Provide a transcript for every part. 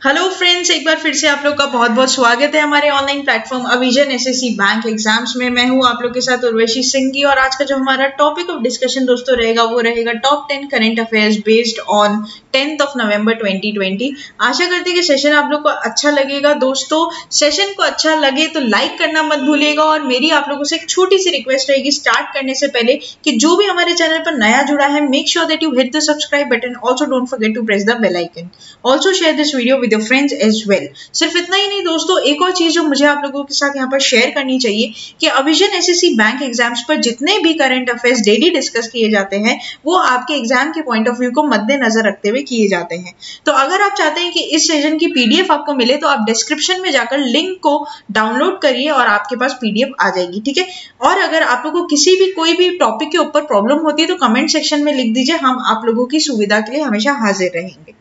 Hello friends एक बार फिर से आप लोग का बहुत बहुत स्वागत है हमारे ऑनलाइन प्लेटफॉर्म अविजन एसएससी बैंक एग्ज़ाम्स में। मैं हूँ आप लोग के साथ उर्वशी सिंह की और आज का जो हमारा टॉपिक ऑफ़ डिस्कशन दोस्तों रहेगा, वो रहेगा top ten current affairs based on tenth of November 2020 आशा करते हैं कि सेशन आप लोग को अच्छा लगेगा। दोस्तों सेशन को अच्छा लगे तो लाइक करना मत भूलिएगा और मेरी आप लोगों से एक छोटी सी रिक्वेस्ट रहेगी स्टार्ट करने से पहले कि जो भी हमारे चैनल पर नया जुड़ा है make sure that you hit the subscribe button also don't forget to press the bell icon also share this video with your friends as well सिर्फ़ इतना ही नहीं दोस्तों, एक और चीज़ जो मुझे आप लोगों के साथ यहाँ पर शेयर करनी चाहिए कि अविजन एसएससी बैंक एग्ज़ाम्स पर जितने भी करंट अफेयर्स डेली डिस्कस किए जाते हैं, वो आपके एग्ज़ाम के पॉइंट ऑफ़ व्यू को मद्देनजर रखते हुए किए जाते हैं। तो अगर आप चाहते हैं कि इस सेशन की पीडीएफ आपको मिले तो आप डिस्क्रिप्शन में जाकर लिंक को डाउनलोड करिए और आपके पास पीडीएफ आ जाएगी, ठीक है? और अगर आप लोगों को किसी भी, कोई भी टॉपिक के ऊपर प्रॉब्लम होती है तो कमेंट सेक्शन में लिख दीजिए, हम आप लोगों की सुविधा के लिए हमेशा हाजिर रहेंगे।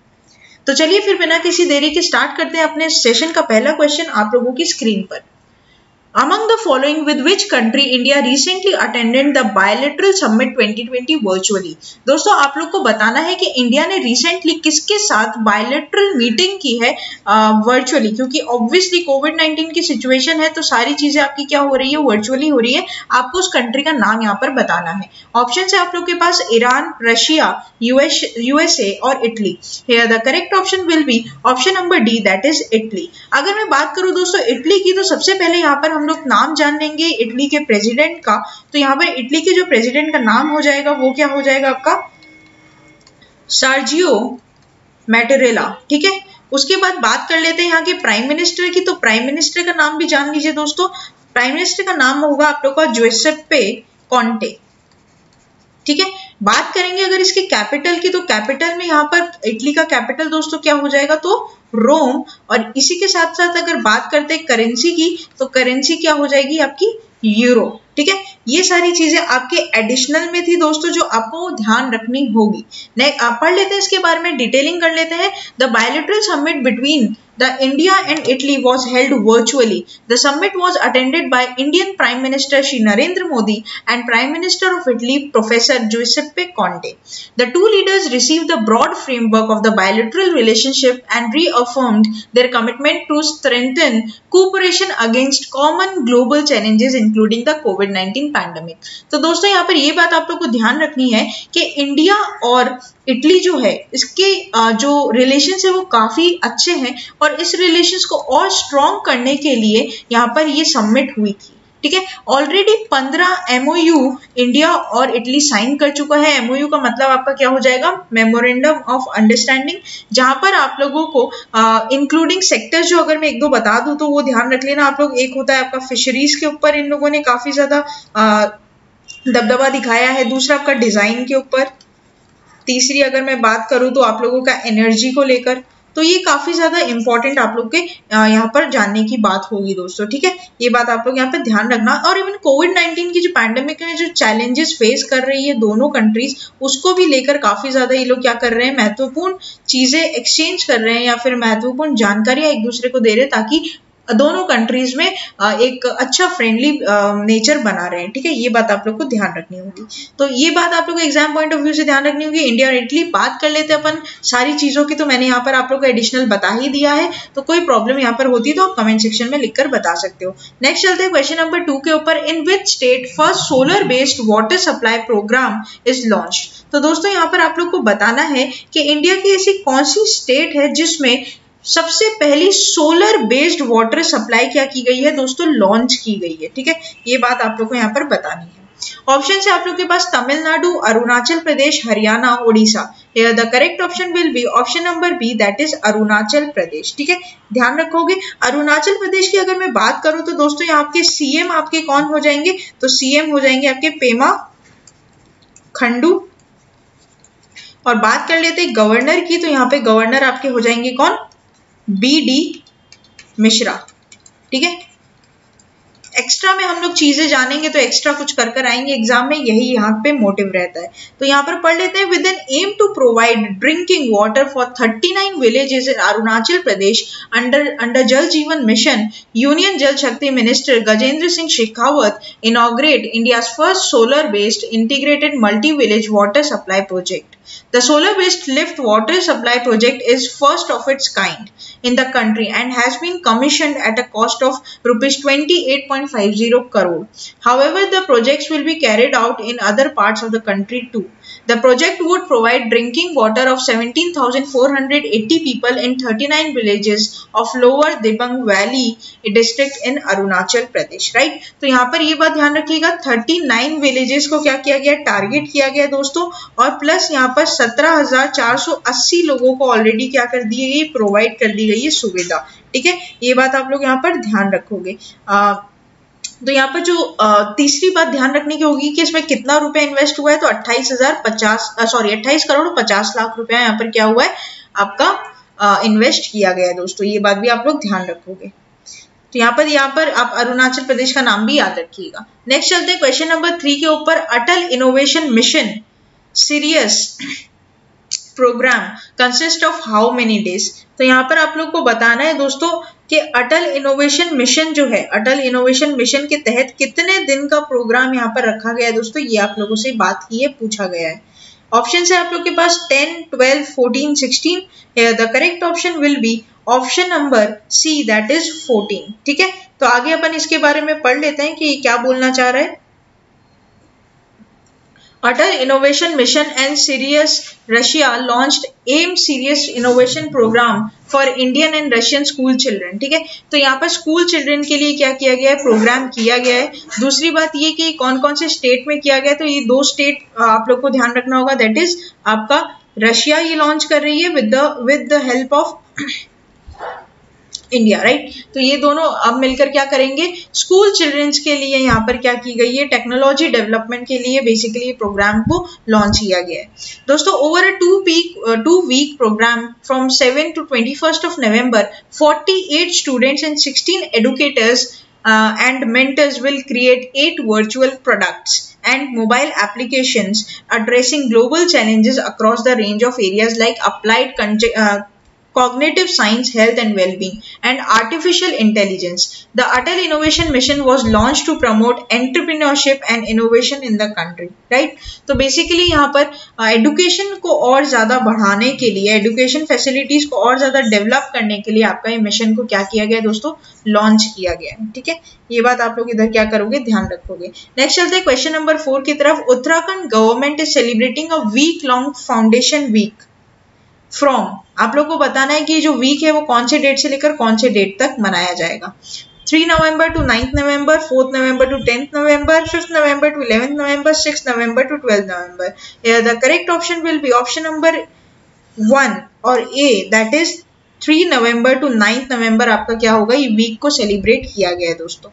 तो चलिए फिर बिना किसी देरी के स्टार्ट करते हैं अपने सेशन का पहला क्वेश्चन आप लोगों की स्क्रीन पर। Among the following, with which country India recently attended the bilateral summit 2020 virtually? दोस्तों आप लोग को बताना है कि इंडिया ने रिसेंटली किसके साथ बायोलेट्रल मीटिंग की है वर्चुअली uh, क्योंकि ऑब्वियसली कोविड 19 की सिचुएशन है तो सारी चीज़ें आपकी क्या हो रही है वर्चुअली हो रही है। आपको उस कंट्री का नाम यहाँ पर बताना है। ऑप्शन है आप लोग के पास ईरान रशिया यूएस यूएसए और Italy the correct option will be option number D that is Italy अगर मैं बात करूँ दोस्तों इटली की तो सबसे पहले यहाँ पर हम लोग नाम जान लेंगे इटली के प्रेसिडेंट का तो यहाँ पर इटली के जो प्रेसिडेंट का नाम हो जाएगा, वो क्या हो जाएगा आपका? सार्जियो मैटरेला ठीक है? उसके बाद बात कर लेते हैं यहाँ के प्राइम मिनिस्टर की तो प्राइम मिनिस्टर का नाम भी जान लीजिए दोस्तों। प्राइम मिनिस्टर का नाम होगा आप लोग का जोसेपे कॉन्टे ठीक है? बात करेंगे अगर इसके कैपिटल की तो कैपिटल में यहाँ पर इटली का कैपिटल दोस्तों क्या हो जाएगा? तो रोम। और इसी के साथ साथ अगर बात करते हैं करेंसी की तो करेंसी क्या हो जाएगी आपकी? यूरो। ठीक है? ये सारी चीज़ें आपके एडिशनल में थी दोस्तों, जो आपको ध्यान रखनी होगी। नहीं, आप पढ़ लेते हैं इसके बारे में, डिटेलिंग कर लेते हैं। The bilateral summit between The India and Italy was held virtually. The summit was attended by Indian Prime Minister Shri Narendra Modi and Prime Minister of Italy Professor Giuseppe Conte. The two leaders received the broad framework of the bilateral relationship and reaffirmed their commitment to strengthen cooperation against common global challenges including the COVID-19 pandemic. तो दोस्तों यहाँ पर ये बात आप लोग को ध्यान रखनी है कि इंडिया और इटली जो है, इसके जो रिलेशन है वो काफ़ी अच्छे हैं और इस रिलेशन को और स्ट्रॉन्ग करने के लिए यहाँ पर ये सबमिट हुई थी। ठीक है? ऑलरेडी पंद्रह एमओयू इंडिया और इटली साइन कर चुका है। एमओयू का मतलब आपका क्या हो जाएगा? मेमोरेंडम ऑफ़ अंडरस्टैंडिंग जहाँ पर आप लोगों को इंक्लूडिंग सेक्टर जो अगर मैं एक दो बता दूँ तो वो ध्यान रख लेना। आप लोग एक होता है आपका फिशरीज के ऊपर। इन लोगों ने काफ़ी ज़्यादा दबदबा दिखाया है। दूसरा आपका डिज़ाइन के ऊपर। तीसरी अगर मैं बात करूँ तो आप लोगों का एनर्जी को लेकर तो ये काफ़ी ज़्यादा इंपॉर्टेंट आप लोग के यहाँ पर जानने की बात होगी दोस्तों, ठीक है? ये बात आप लोग यहाँ पर ध्यान रखना। और इवन कोविड नाइन्टीन की जो पैंडेमिक में जो चैलेंजेस फेस कर रही है दोनों कंट्रीज़ उसको भी लेकर काफ़ी ज़्यादा ये लोग क्या कर रहे हैं, महत्वपूर्ण चीज़ें एक्सचेंज कर रहे हैं या फिर महत्वपूर्ण जानकारियाँ एक दूसरे को दे रहे हैं ताकि दोनों कंट्रीज़ में एक अच्छा फ्रेंडली नेचर बना रहे हैं, ठीक है? ये बात आप लोग को ध्यान रखनी होगी। तो ये बात आप लोग को एग्ज़ाम पॉइंट ऑफ़ व्यू से ध्यान रखनी होगी। इंडिया और इटली बात कर लेते हैं अपन। सारी चीज़ों की तो मैंने यहाँ पर आप लोग को एडिशनल बता ही दिया है। तो कोई प्रॉब्लम यहाँ पर होती है तो आप कमेंट सेक्शन में लिखकर बता सकते हो। नेक्स्ट चलते हैं क्वेश्चन नंबर टू के ऊपर। In which state first solar based water supply programme is launch तो दोस्तों, यहाँ पर आप लोग को बताना है कि इंडिया की ऐसी कौन सी स्टेट है जिसमें सबसे पहली सोलर बेस्ड वाटर सप्लाई क्या की गई है दोस्तों? लॉन्च की गई है, ठीक है? ये बात आप लोग को यहाँ पर बतानी है। ऑप्शन है आप लोग के पास Tamil Nadu, Arunachal Pradesh, Haryana, Odisha. The correct option will be option number B that is Arunachal Pradesh, ठीक है? ध्यान रखोगे, अरुणाचल प्रदेश की अगर मैं बात करूँ तो दोस्तों यहाँ आपके सीएम आपके कौन हो जाएँगे? तो सीएम हो जाएँगे आपके पेमा खंडू। और बात कर लेते गवर्नर की तो यहाँ पे गवर्नर आपके हो जाएँगे कौन? बी डी मिश्रा, ठीक है? एक्स्ट्रा में हम लोग चीज़ें जानेंगे तो एक्स्ट्रा कुछ कर कर आएँगे। एग्ज़ाम में यही यहाँ पे मोटिव रहता है। तो यहाँ पर पढ़ लेते हैं। With an aim to provide drinking water for 39 villages in Arunachal Pradesh under under Jal Jeevan mission union Jal Shakti minister Gajendra Singh Shekhawat inaugurate India first solar based integrated multi village water supply project The solar-based lift water supply project is first of its kind in the country and has been commissioned at a cost of rupees 28.50 crore. However, the projects will be carried out in other parts of the country too. The project would provide drinking water of 17,480 people in 39 villages of Lower Dibang Valley district in Arunachal Pradesh. Right? तो यहाँ पर ये बात ध्यान रखिएगा 39 villages को क्या किया गया टारगेट किया गया दोस्तों और प्लस यहाँ पर 17,480 लोगों को ऑलरेडी क्या कर दी गई प्रोवाइड कर दी गई है सुविधा ठीक है ये बात आप लोग यहाँ पर ध्यान रखोगे तो यहाँ पर जो तीसरी बात ध्यान रखने की होगी कि इसमें कितना रुपया इन्वेस्ट हुआ है तो अट्ठाईस हज़ार पचास सॉरी अट्ठाईस करोड़ पचास लाख रुपया यहाँ पर क्या हुआ है, आपका इन्वेस्ट किया गया है दोस्तों, ये बात भी आप लोग ध्यान रखोगे। तो यहाँ पर यहाँ पर आप अरुणाचल प्रदेश का नाम भी याद रखिएगा। नेक्स्ट चलते हैं क्वेश्चन नंबर थ्री के ऊपर, Atal innovation mission Sirius programme consist of how many days तो यहाँ पर आप लोग को बताना है दोस्तों कि अटल इनोवेशन मिशन जो है अटल इनोवेशन मिशन के तहत कितने दिन का प्रोग्राम यहाँ पर रखा गया है दोस्तों ये आप लोगों से बात की है पूछा गया है। ऑप्शन है आप लोग के पास 10, 12, 14, 16 the correct option will be option number C that is 14 ठीक है? तो आगे अपन इसके बारे में पढ़ लेते हैं कि क्या बोलना चाह रहा है। Atal Innovation Mission and Sirius Russia launched AIM Serious Innovation Program for Indian and Russian school children, ठीक है? तो यहाँ पर स्कूल चिल्ड्रन के लिए क्या किया गया है? प्रोग्राम किया गया है। दूसरी बात ये कि कौन कौन से स्टेट में किया गया है? तो ये दो स्टेट आप लोग को ध्यान रखना होगा। दैट इज़ आपका रशिया ये लॉन्च कर रही है with the with the help of India right तो ये दोनों अब मिलकर क्या करेंगे? स्कूल चिल्ड्रंस के लिए यहाँ पर क्या की गई है? टेक्नोलॉजी डेवलपमेंट के लिए बेसिकली प्रोग्राम को लॉन्च किया गया है। दोस्तों over a two week two week programme from seven to twenty first of November forty eight students and sixteen educators and mentors will create eight virtual products and mobile applications addressing global challenges across the range of areas like applied uh, cognitive science, health and well-being, and artificial intelligence. The Atal Innovation Mission was launched to promote entrepreneurship and innovation in the country. Right? तो basically यहाँ पर education को और ज़्यादा बढ़ाने के लिए education facilities को और ज़्यादा develop करने के लिए आपका ये mission को क्या किया गया दोस्तों launch किया गया है ठीक है ये बात आप लोग इधर क्या करोगे ध्यान रखोगे नेक्स्ट चलते हैं क्वेश्चन नंबर फोर की तरफ़ Uttarakhand government is celebrating a week long foundation week from आप लोग को बताना है कि जो वीक है वो कौन से डेट से लेकर कौन से डेट तक मनाया जाएगा? Three November to ninth November fourth November to tenth November fifth November to eleventh November six November to twelfth November the correct option will be option number one और A that is three November to ninth November आपका क्या होगा? ये week को celebrate किया गया है दोस्तों।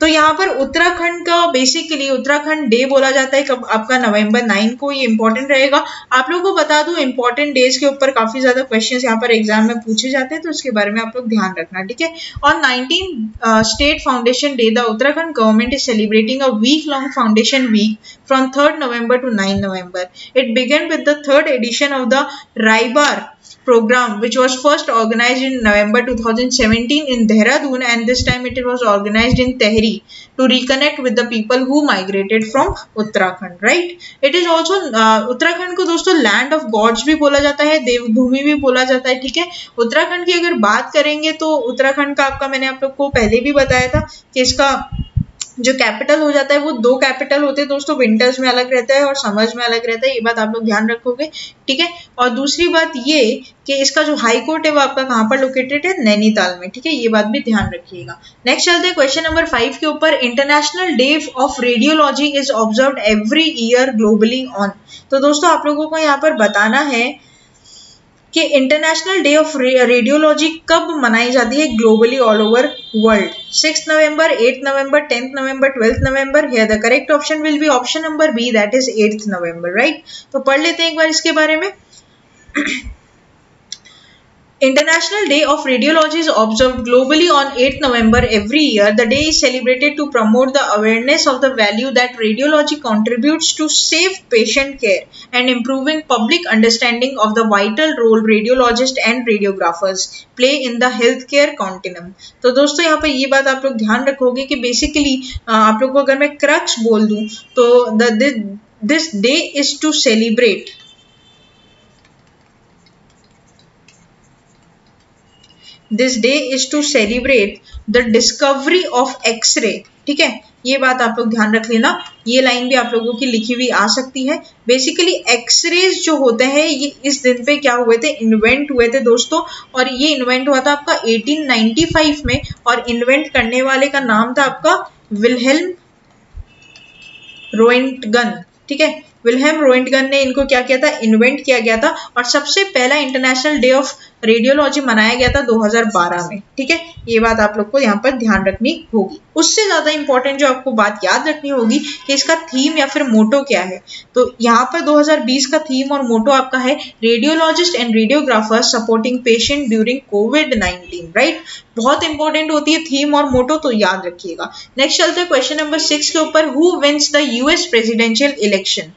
तो यहाँ पर उत्तराखंड का बेसिकली उत्तराखंड डे बोला जाता है। कब? आपका नवंबर नाइन को ये इंपॉर्टेंट रहेगा। आप लोगों को बता दूँ इंपॉर्टेंट डेज़ के ऊपर काफ़ी ज़्यादा क्वेश्चन यहाँ पर एग्ज़ाम में पूछे जाते हैं तो उसके बारे में आप लोग ध्यान रखना, ठीक है? और nineteen state foundation day the Uttarakhand government is celebrating a week long foundation week from third November to nine November. It began with the third edition of the Raibar program which was first organized in November 2017 in Dehradun and this time it was organized in Tehri to reconnect with the people who migrated from Uttarakhand right it is also uh, Uttarakhand को दोस्तों land of gods भी बोला जाता है देवभूमि भी बोला जाता है ठीक है उत्तराखंड की अगर बात करेंगे तो उत्तराखंड का आपका मैंने आप लोग को पहले भी बताया था कि इसका जो कैपिटल हो जाता है, वो दो कैपिटल होते हैं, दोस्तों विंटर्स में अलग रहता है और समर्स में अलग रहता है, ये बात आप लोग ध्यान रखोगे, ठीक है? और दूसरी बात ये कि इसका जो हाई कोर्ट है, वो आपका कहाँ पर लोकेटेड है? नैनीताल में, ठीक है? ये बात भी ध्यान रखिएगा। नेक्स्ट चलते हैं क्वेश्चन नंबर फाइव के ऊपर international day of radiology is observe every year globally on तो दोस्तों, आप लोगों को यहाँ पर बताना है कि इंटरनेशनल डे ऑफ़ रेडियोलॉजी कब मनाई जाती है globally all over world six November eight November tenth November twelfth November है the correct option will be option number B that is eighth November right तो पढ़ लेते हैं एक बार इसके बारे में। International Day of Radiology is observed globally on 8th November every year. The day is celebrated to promote the awareness of the value that radiology contributes to safe patient care and improving public understanding of the vital role radiologists and radiographers play in the healthcare continuum. तो दोस्तों यहाँ पर ये बात आप लोग ध्यान रखोगे कि बेसिकली आप लोग को अगर मैं क्रक्स बोल दूँ तो this day is to celebrate this day is to celebrate the discovery of X ray ठीक है? ये बात आप लोग ध्यान रख लेना। ये लाइन भी आप लोगों की लिखी हुई आ सकती है। बेसिकली एक्सरेज जो होते हैं, ये इस दिन पे क्या हुए थे? इन्वेंट हुए थे दोस्तों। और ये इन्वेंट हुआ था आपका 1895 में। और इन्वेंट करने वाले का नाम था आपका विलहेल्म रोइंटगन ठीक है? विलहेम रोइंटगन ने इनको क्या किया था? इन्वेंट किया गया था और सबसे पहला इंटरनेशनल डे ऑफ़ रेडियोलॉजी मनाया गया था 2012 में। ठीक है? ये बात आप लोग को यहाँ पर ध्यान रखनी होगी। उससे ज़्यादा इंपॉर्टेंट जो आपको बात याद रखनी होगी कि इसका थीम या फिर मोटो क्या है। तो यहाँ पर 2020 का थीम और मोटो आपका है radiologist and radiographer supporting patient during COVID nineteen right बहुत इंपॉर्टेंट होती है थीम और मोटो तो याद रखिएगा। नेक्स्ट चलते क्वेश्चन नंबर सिक्स के ऊपर who wins the US presidential election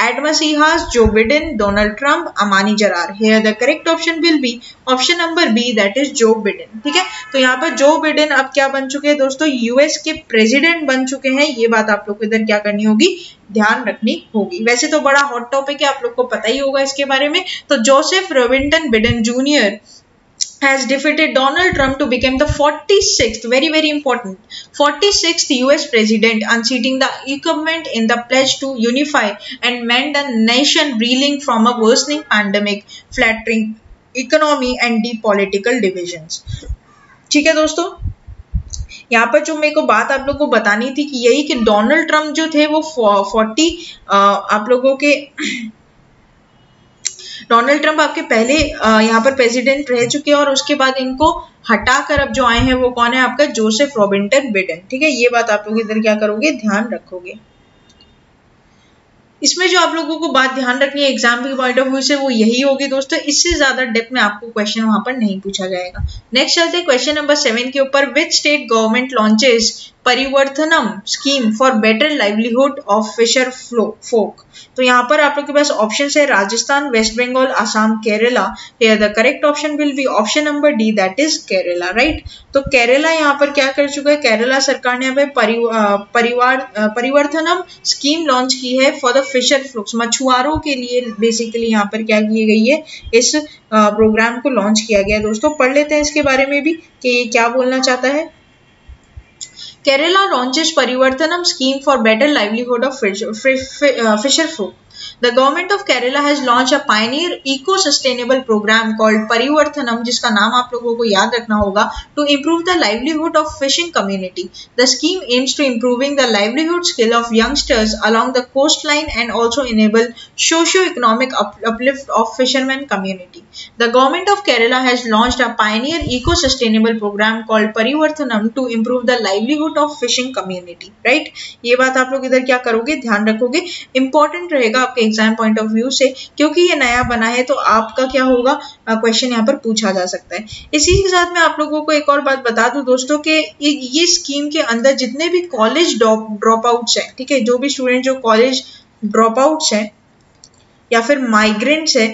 Admasihas, Joe Biden, Donald Trump, Amani Jarar. Here the correct option will be option number B that is Joe Biden. ठीक है? तो यहाँ पर जो बिडेन अब क्या बन चुके हैं दोस्तों? यूएस के प्रेसिडेंट बन चुके हैं। ये बात आप लोग को इधर क्या करनी होगी? ध्यान रखनी होगी। वैसे तो बड़ा हॉट टॉपिक है आप लोग को पता ही होगा इसके बारे में। तो Joseph Robinette Biden Junior has defeated Donald Trump to become the 46th, very, very important, 46th US president, unseating the incumbent in the pledge to unify and mend the nation reeling from a worsening pandemic, flattering economy and deep political divisions. ठीक है दोस्तों यहाँ पर जो मेरे को बात आप लोगों को बतानी थी कि यही कि डोनाल्ड ट्रंप जो थे वो फोर्टी आप लोगों के डोनाल्ड ट्रंप आपके पहले यहाँ पर प्रेसिडेंट रह चुके हैं और उसके बाद इनको हटाकर अब जो आए हैं वो कौन है? आपका जोसेफ रॉबिंटन बिडन। ठीक है, ये बात आप लोग इधर क्या करोगे? ध्यान रखोगे। इसमें जो आप लोगों को बात ध्यान रखनी है एग्ज़ाम के पॉइंट ऑफ़ व्यू से, वो यही होगी दोस्तों। इससे ज़्यादा डेप्थ में आपको क्वेश्चन वहाँ पर नहीं पूछा जाएगा। नेक्स्ट चलते हैं क्वेश्चन नंबर सेवन के ऊपर। Which state government launches Parivarthanam scheme for better livelihood of fisher folk तो यहाँ पर आप लोग के पास ऑप्शन है, Rajasthan West Bengal Assam Kerala here the correct option will be option number D that is Kerala right तो केरला यहाँ पर क्या कर चुका है? केरला सरकार ने यहाँ पे परिवार परिवर्तनम स्कीम लॉन्च की है फॉर द फिशर फ्लुक्स मछुआरों के लिए बेसिकली यहाँ पर क्या की गई है? इस प्रोग्राम को लॉन्च किया गया दोस्तों, पढ़ लेते हैं इसके बारे में भी कि ये क्या बोलना चाहता है। Kerala launches Parivarthanam scheme for better livelihood of fisher folk The government of Kerala has launched a pioneer eco-sustainable program called Parivarthanam, जिसका नाम आप लोगों को याद रखना होगा to improve the livelihood of fishing community. The scheme aims to improving the livelihood skill of youngsters along the coastline and also enable socio-economic uplift of fishermen community. The government of Kerala has launched a pioneer eco-sustainable program called Parivarthanam to improve the livelihood of fishing community. Right? ये बात आप लोग इधर क्या करोगे ध्यान रखोगे important रहेगा आपके एग्ज़ाम पॉइंट ऑफ़ व्यू से, क्योंकि ये नया बना है तो आपका क्या होगा? क्वेश्चन यहाँ पर पूछा जा सकता है। इसी के साथ मैं आप लोगों को एक और बात बता दूँ दोस्तों कि ये स्कीम के अंदर जितने भी कॉलेज ड्रॉप आउट्स हैं, ठीक है? जो भी स्टूडेंट जो कॉलेज ड्रॉप आउट्स हैं, या फिर माइग्रेंट्स है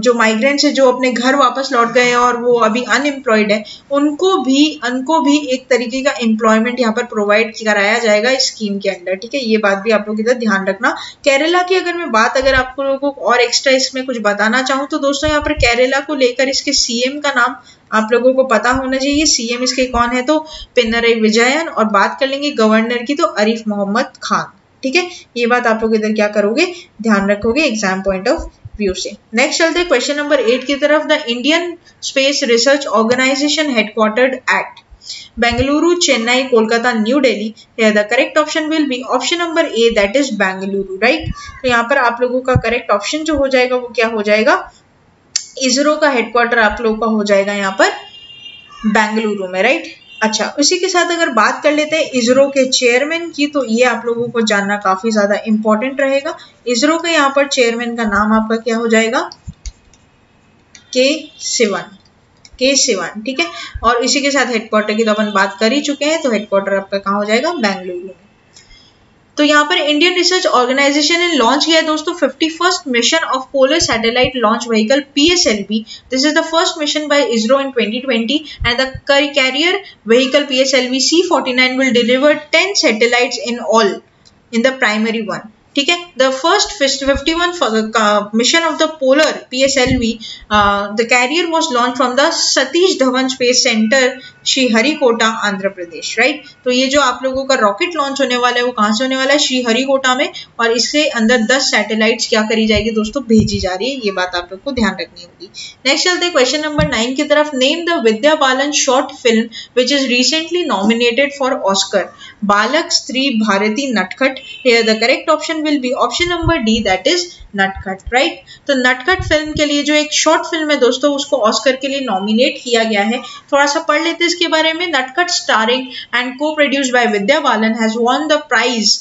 जो माइग्रेंट्स है, जो अपने घर वापस लौट गए हैं और वो अभी अनएम्प्लॉयड है, उनको भी उनको भी एक तरीके का एम्प्लॉयमेंट यहाँ पर प्रोवाइड कराया जाएगा इस स्कीम के अंदर, ठीक है? ये बात भी आप लोग इधर ध्यान रखना। केरला की अगर मैं बात अगर आप लोगों को और एक्स्ट्रा इसमें कुछ बताना चाहूँ तो दोस्तों यहाँ पर केरला को लेकर इसके सीएम का नाम आप लोगों को पता होना चाहिए। सीएम इसके कौन है? तो पिनरई विजयन और बात कर लेंगे गवर्नर की तो अरिफ मोहम्मद खान, ठीक है? ये बात आप लोग इधर क्या करोगे? ध्यान रखोगे एग्ज़ाम पॉइंट ऑफ़ व्यू से नेक्स्ट चलते क्वेश्चन नंबर एट की तरफ़ the Indian space research organisation headquartered at Bengaluru Chennai Kolkata new here the correct option will be option number A that is Bengaluru right तो यहाँ पर आप लोगों का करेक्ट ऑप्शन जो हो जाएगा, वो क्या हो जाएगा? इसरो का हेडक्वार्टर आप लोगों का हो जाएगा यहाँ पर बेंगलुरु में राइट अच्छा उसी के साथ अगर बात कर लेते हैं इसरो के चेयरमैन की तो ये आप लोगों को जानना काफ़ी ज़्यादा इंपॉर्टेंट रहेगा। इसरो के यहाँ पर चेयरमैन का नाम आपका क्या हो जाएगा? के सिवन के सिवन ठीक है? और इसी के साथ हेडक्वार्टर की तो अपन बात कर ही चुके हैं तो हेडक्वार्टर आपका कहाँ हो जाएगा? बेंगलुरु तो यहाँ पर इंडियन रिसर्च ऑर्गेनाइजेशन ने लॉन्च किया है दोस्तों fifty first mission of polar satellite launch vehicle PSLV this is the first mission by ISRO in 2020 and the carrier vehicle PSLV C49 will deliver 10 satellites in all in the primary one. ठीक है? The first fifty one mission of the polar P S L V the carrier was launch from the Satish Dhawan space centre Sriharikota, Andhra Pradesh right तो ये जो आप लोगों का rocket launch होने वाला है, वो कहाँ से होने वाला है? श्रीहरिकोटा में। और इसके अंदर 10 सैटेलाइट्स क्या करी जाएगी दोस्तों? भेजी जा रही है। ये बात आप लोग को ध्यान रखनी होगी। नेक्स्ट चलते हैं क्वेश्चन नंबर नाइन की तरफ़। Name the Vidya Balan short film which is recently nominated for Oscar Balak, Stree, Bharti, Natkhat. Here the correct option will be option number D that is Natkhat right तो Natkhat film के लिए जो एक short film है दोस्तों उसको Oscar के लिए नॉमिनेट किया गया है थोड़ा सा पढ़ लेते इसके बारे में Natkhat starring and co produced by Vidya Balan has won the prize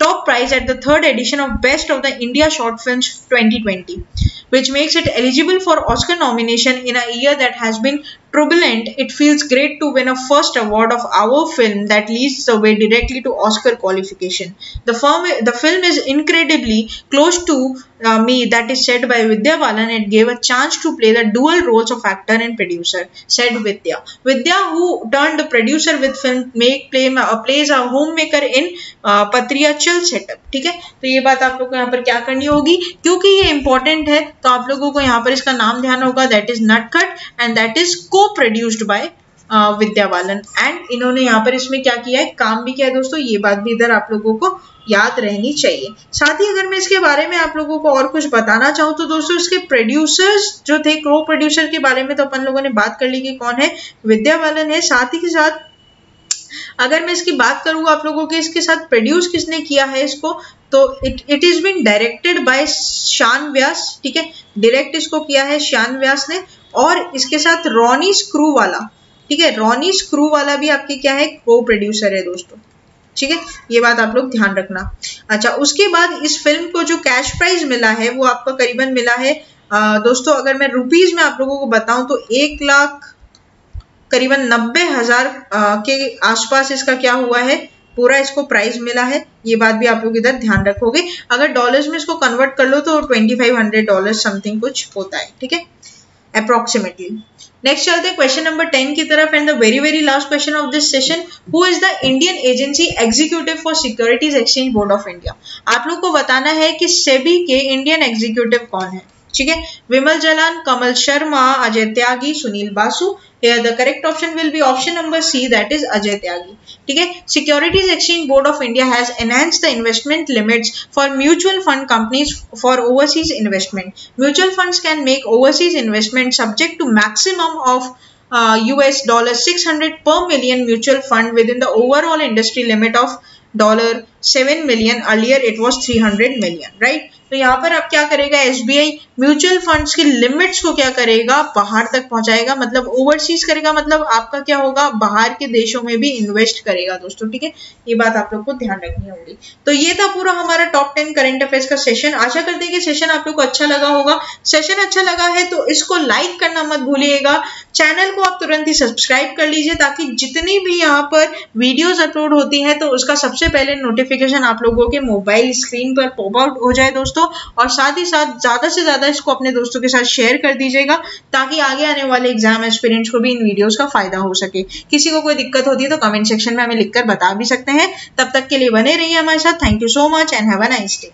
top prize at the third edition of Best of the India Short Films 2020, which makes it eligible for Oscar nomination in a year that has been turbulent, it feels great to win a first award of our film that leads the way directly to Oscar qualification. The, film, the film is incredibly close to uh, me, that is said by Vidya Balan. It gave a chance to play the dual roles of actor and producer, said Vidya. Vidya, who turned the producer with film, make play uh, plays a homemaker in uh, Patriarchal setup. ठीक है तो ये बात आप लोग को यहाँ पर क्या करनी होगी क्योंकि ये इंपॉर्टेंट है तो आप लोगों को यहाँ पर इसका नाम ध्यान होगा दैट इज नटखट एंड दैट इज को produced by Vidya Balan and इन्होंने यहाँ पर इसमें क्या किया है? काम भी किया है दोस्तों, ये बात भी इधर आप लोगों को याद रहनी चाहिए। साथ ही अगर मैं इसके बारे में आप लोगों को और कुछ बताना चाहूँ तो दोस्तों इसके प्रोड्यूसर्स जो थे क्रो प्रोड्यूसर के बारे में तो अपन लोगों ने बात कर ली कि कौन है? विद्या बालन है। साथ ही के साथ अगर मैं इसकी बात करूँ आप लोगों के, इसके साथ प्रोड्यूस किसने किया है इसको? तो it it is been directed by Shaan Vyas ठीक है? डायरेक्ट इसको किया है शान व्यास ने। और इसके साथ रॉनी स्क्रू वाला ठीक है? रॉनी स्क्रू वाला भी आपके क्या है? को प्रोड्यूसर है दोस्तों ठीक है? ये बात आप लोग ध्यान रखना। अच्छा उसके बाद इस फ़िल्म को जो कैश प्राइज मिला है वो आपका करीबन मिला है आ, दोस्तों अगर मैं रुपीज़ में आप लोगों को बताऊँ तो एक लाख करीबन नब्बे हज़ार के आसपास इसका क्या हुआ है? पूरा इसको प्राइस मिला है। ये बात भी आप लोग इधर ध्यान रखोगे। अगर डॉलर्स में इसको कन्वर्ट कर लो तो twenty five hundred dollar something कुछ होता है ठीक है? अप्रोक्सीमेटली नेक्स्ट चलते हैं क्वेश्चन नंबर टेन की तरफ़ and the very very last question of this session who is the Indian agency executive for securities exchange board of India आप लोग को बताना है कि सेबी के इंडियन एग्जीक्यूटिव कौन है। ठीक है? Vimal Jalan, Kamal Sharma, Ajay Tyagi, Sunil Basu the correct option will be option number C that is Ajay Tyagi. ठीक है? Securities exchange board of India has enhance the investment limits for mutual fund companies for overseas investment mutual fund can make overseas investment subject to maximum of US dollar six पर million mutual fund within the overall industry limit of dollar seven million earlier it was three million right तो यहाँ पर अब क्या करेगा? SBI mutual funds की limits को क्या करेगा? बाहर तक पहुंचाएगा। मतलब ओवरसीज करेगा मतलब आपका क्या होगा? बाहर के देशों में भी इन्वेस्ट करेगा दोस्तों, ठीक है? ये बात आप लोग को ध्यान रखनी होगी। तो ये था पूरा हमारा टॉप टेन करेंट अफेयर्स का सेशन आशा करते हैं कि सेशन आप लोग को अच्छा लगा होगा। सेशन अच्छा लगा है तो इसको लाइक करना मत भूलिएगा। चैनल को आप तुरंत ही सब्सक्राइब कर लीजिए ताकि जितनी भी यहाँ पर वीडियोज़ अपलोड होती है तो उसका सबसे पहले नोटिफिकेशन आप लोगों के मोबाइल स्क्रीन पर पॉप आउट हो जाए दोस्तों। और साथ ही साथ ज़्यादा से ज़्यादा इसको अपने दोस्तों के साथ शेयर कर दीजिएगा, ताकि आगे आने वाले एग्ज़ाम एक्सपीरियंस को भी इन वीडियोस का फ़ायदा हो सके। किसी को कोई दिक्कत होती है तो कमेंट सेक्शन में हमें लिखकर बता भी सकते हैं। तब तक के लिए बने रहिए हमारे साथ। Thank you so much and have a nice day